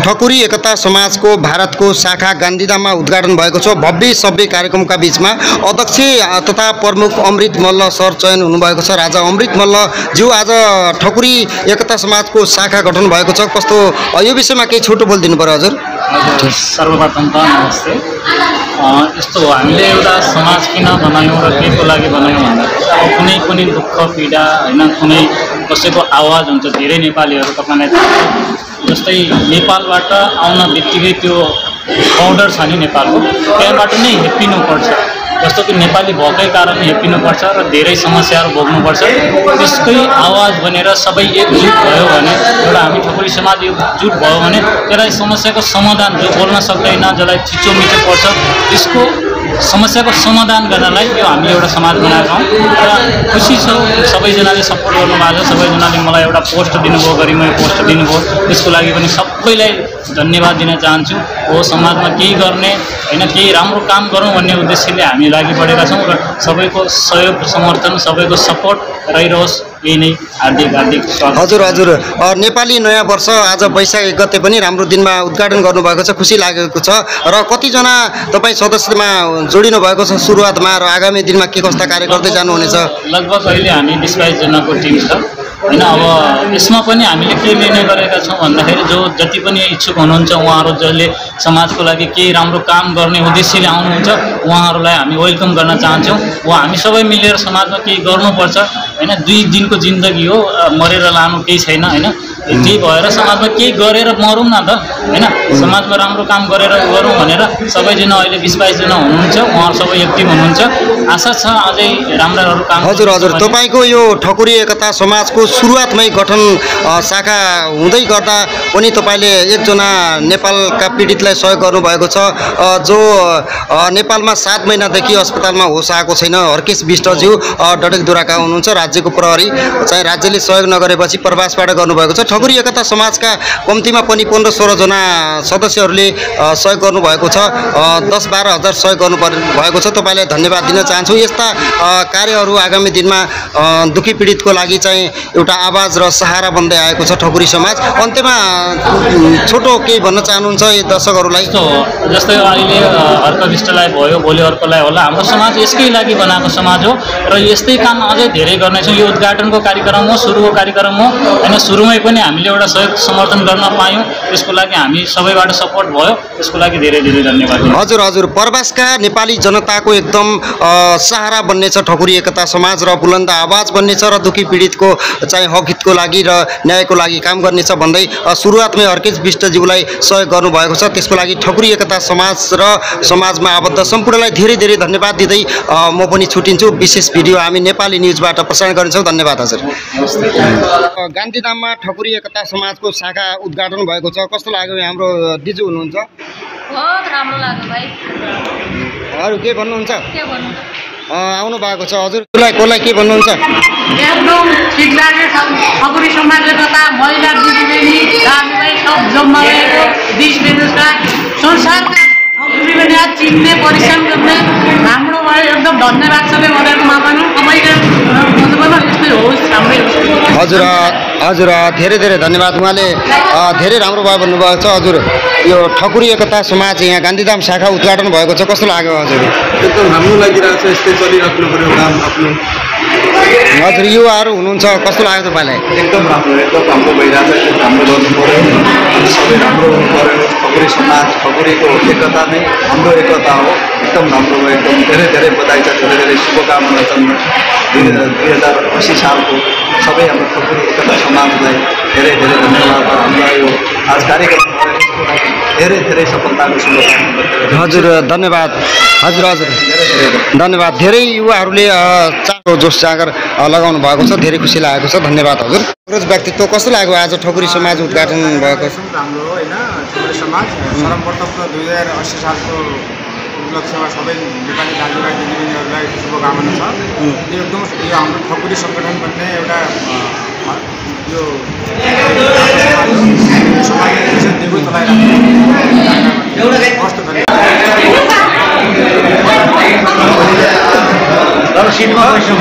ठकुरी एकता समाजको भारतको शाखा गान्धीधाममा उद्घाटन भएको छ। भव्य सभ्य कार्यक्रमका बिचमा अध्यक्ष तथा प्रमुख अमृत मल्ल सर चयन हुनुभएको छ। राजा अमृत मल्ल ज्यू आज ठकुरी एकता समाजको शाखा गठन भएको छ। कस्तो? यो विषयमा केही छोटो बोलिदिनु पऱ्यो हजुर? सर्वप्रथम त नमस्ते। यस्तो हो हामीले एउटा समाज किन बनायौँ र के को लागि बनायौँ अब कुनै पनि दुःख पीडा होइन कुनै कसैको आवाज हुन्छ। धेरै नेपालीहरू तपाईँलाई जस्तै नेपालबाट आउन बित्तिकै त्यो बोर्डर छ नि नेपालको। त्यहाँबाट नै हेप्पिनुपर्छ। जस्तो कि नेपाली भएकै कारण हेप्पिनुपर्छ र धेरै समस्याहरू भोग्नुपर्छ। त्यसकै आवाज बनेर सबै एकजुट भयो भने एउटा हामी ठकुरी समाज एकजुट भयो भने त्यसलाई समस्याको समाधान जो बोल्न सक्दैन जसलाई चिचोमिचो पर्छ त्यसको समस्याको समाधान गर्नलाई यो हामी एउटा समाज बनाएका हौँ। र खुसी छौँ सबैजनाले सपोर्ट गर्नुभएको छ। सबैजनाले मलाई एउटा पोस्ट दिनुभयो गरिमय पोस्ट दिनुभयो। त्यसको लागि पनि सबैलाई धन्यवाद दिन चाहन्छु। हो समाजमा केही गर्ने होइन केही राम्रो काम गरौँ भन्ने उद्देश्यले हामी लागि पढेका छौँ र सबैको सहयोग समर्थन सबैको सपोर्ट रहिरहोस्। यही नै हार्दिक हार्दिक हजुर हजुर। नेपाली नयाँ वर्ष आज वैशाख एक गते पनि राम्रो दिनमा उद्घाटन गर्नुभएको छ खुसी लागेको छ। र कतिजना तपाईँ सदस्यमा जोडिनु भएको छ सुरुवातमा र आगामी दिनमा के कस्ता कार्य गर्दै जानुहुनेछ? लगभग अहिले हामी बिस बाइसजनाको टिम छ। होइन अब यसमा पनि हामीले के निर्णय गरेका छौँ भन्दाखेरि जो जति पनि इच्छुक हुनुहुन्छ उहाँहरू जसले समाजको लागि केही राम्रो काम गर्ने उद्देश्यले आउनुहुन्छ उहाँहरूलाई हामी वेलकम गर्न चाहन्छौँ। वा हामी सबै मिलेर समाजमा केही गर्नुपर्छ। होइन दुई दिनको जिन्दगी हो मरेर लानु केही छैन होइन? त्यही भएर समाजमा केही गरेर मरौँ न त होइन? समाजमा राम्रो काम गरेर गरौँ भनेर सबैजना अहिले बिस बाइसजना हुनुहुन्छ उहाँहरू सबै एक्टिभ हुनुहुन्छ। आशा छ अझै राम्रा काम हजुर हजुर। तपाईँको यो ठकुरी एकता समाजको सुरुवातमै गठन शाखा हुँदै गर्दा पनि तपाईँले एकजना नेपालका पीडितलाई सहयोग गर्नुभएको छ। जो नेपालमा सात महिनादेखि अस्पतालमा होस आएको छैन। हर्केश विष्टज्यू अ, डडेलधुराका हुनुहुन्छ राज्यको प्रहरी। चाहिँ राज्यले सहयोग नगरेपछि प्रवासबाट गर्नुभएको छ। ठकुरी एकता समाजका कम्तीमा पनि पन्ध्र सोह्रजना सदस्यहरूले सहयोग गर्नुभएको छ। दस बाह्र हजार सहयोग गर्नु भएको छ। तपाईँलाई धन्यवाद दिन चाहन्छु। यस्ता कार्यहरू आगामी दिनमा दुःखी पीडितको लागि चाहिँ एउटा आवाज र सहारा बन्दै आएको छ ठकुरी समाज। अन्त्यमा छोटो केही भन्न चाहनुहुन्छ यी दर्शकहरूलाई? जस्तै अहिले अ, अर्को विष्टलाई भयो भोलि अर्कोलाई होला। हाम्रो समाज यसकै लागि बनाएको समाज हो र यस्तै काम अझै धेरै गर्नेछौँ। यो उद्घाटनको कार्यक्रम हो सुरुको कार्यक्रम हो होइन सुरुमै पनि हामीले एउटा सहयोग समर्थन गर्न पायौँ। त्यसको लागि हामी सबैबाट सपोर्ट भयो। त्यसको लागि धेरै धेरै धन्यवाद। हजुर हजुर। प्रवासका नेपाली जनताको एकदम सहारा बन्नेछ ठकुरी एकता समाज र बुलन्द आवाज बन्नेछ र दुःखी पीडितको चाहिँ हक हितको लागि र न्यायको लागि काम गर्नेछ भन्दै सुरुवातमै अर्केश विष्टज्यूलाई सहयोग गर्नुभएको छ। त्यसको लागि ठकुरी एकता समाज र समाजमा आबद्ध। सम्पूर्णलाई धेरै धेरै धन्यवाद दिँदै म पनि छुटिन्छु। विशेष भिडियो हामी नेपाली न्युजबाट प्रसारण गर्नेछौँ। धन्यवाद हजुर। गान्धीधाममा ठकुरी एकता समाजको शाखा उद्घाटन भएको छ। कस्तो लाग्यो हाम्रो दिजु हुनुहुन्छ? बहुत राम्रो लाग्यो भाइ। अरू के भन्नुहुन्छ? आउनु भएको छ। हजुरलाई कसलाई के भन्नुहुन्छ? चिन्ने परिश्रम गर्ने भयो एकदम धन्यवाद सबै होस् राम्रै होस्। हजुर हजुर धेरै धेरै धन्यवाद उहाँले। धेरै राम्रो भयो भन्नुभएको छ हजुर। यो ठकुरी एकता समाज यहाँ गान्धीधाम शाखा उद्घाटन भएको छ कस्तो लाग्यो हजुर? एकदम राम्रो लागिरहेको छ यस्तै चलिराख्नु पऱ्यो काम आफ्नो। हजुर युवाहरू हुनुहुन्छ कस्तो लाग्यो तपाईँलाई? एकदम राम्रो एकदम राम्रो भइरहेको छ राम्रो गर्नु पऱ्यो सबै राम्रो। ठकुरी समाज ठकुरीको एकता नै हाम्रो एकता हो। एकदम राम्रो एकदम धेरै धेरै बधाई छ धेरै धेरै शुभकामना छन् दुई हजार असी सालको सबै हाम्रो ठकुरी एकता समाजलाई धेरै धेरै धन्यवाद हामीलाई यो आज कार्यक्रम धेरै धेरै सफलताको शुभकामना। हजुर धन्यवाद। हजुर हजुर धन्यवाद धेरै युवाहरूले चारो जोस जाँगर लगाउनु भएको छ धेरै खुसी लागेको छ धन्यवाद हजुर रोज व्यक्तित्व कस्तो लाग्यो आज ठकुरी समाज उद्घाटन भएको छ राम्रो हो होइन ठुलो समाज सर्वप्रथम त दुई हजार अस्सी सालको उपलक्ष्यमा सबै नेपाली दाजुभाइ दिदीबहिनीहरूलाई शुभकामना छ यो एकदम यो हाम्रो ठकुरी सङ्गठन भन्ने एउटा यो विशेष दिगो Chico, hoje